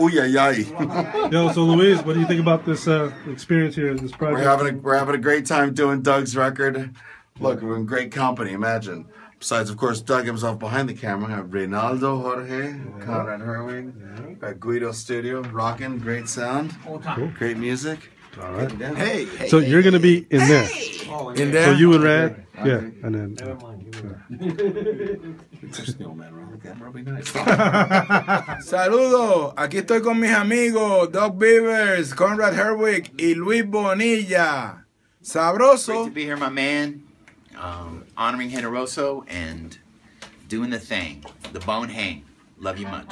Ooh, yeah, yeah. Yo, so Luis, what do you think about this uh, experience here, this project? We're having a we're having a great time doing Doug's record. Look, we're in great company. Imagine. Besides, of course, Doug himself behind the camera. We have Reynaldo Jorge, Conrad Herwig, got Guido Studio, rocking, great sound, great music. All right. Hey, hey. So you're gonna be in there. in there. So you and Rad, yeah, and then. Saludos, aquí estoy con mis amigos Doug Beavers, Conrad Herwig y Luis Bonilla. Great Sabroso. to be here, my man. Um, honoring Generoso and doing the thing. The bone hang. Love you much.